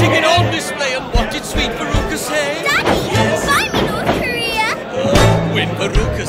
putting it on display. And what did sweet Veruca say? Daddy, yes. buy me North Korea. Oh, when Veruca